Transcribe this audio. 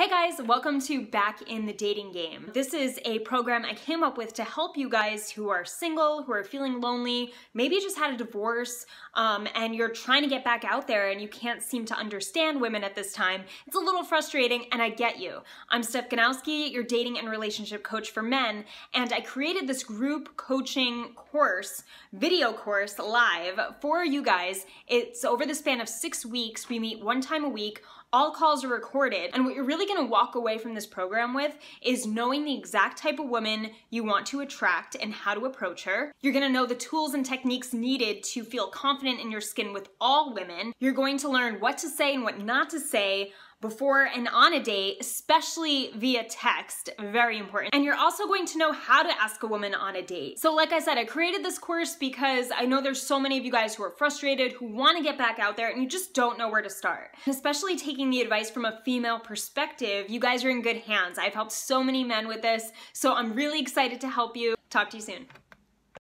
Hey guys, welcome to Back in the Dating Game. This is a program I came up with to help you guys who are single, who are feeling lonely, maybe just had a divorce, um, and you're trying to get back out there and you can't seem to understand women at this time. It's a little frustrating, and I get you. I'm Steph Ganowski, your dating and relationship coach for men, and I created this group coaching course, video course, live for you guys. It's over the span of six weeks. We meet one time a week all calls are recorded, and what you're really gonna walk away from this program with is knowing the exact type of woman you want to attract and how to approach her. You're gonna know the tools and techniques needed to feel confident in your skin with all women. You're going to learn what to say and what not to say before and on a date, especially via text, very important. And you're also going to know how to ask a woman on a date. So like I said, I created this course because I know there's so many of you guys who are frustrated, who wanna get back out there, and you just don't know where to start. Especially taking the advice from a female perspective, you guys are in good hands. I've helped so many men with this, so I'm really excited to help you. Talk to you soon.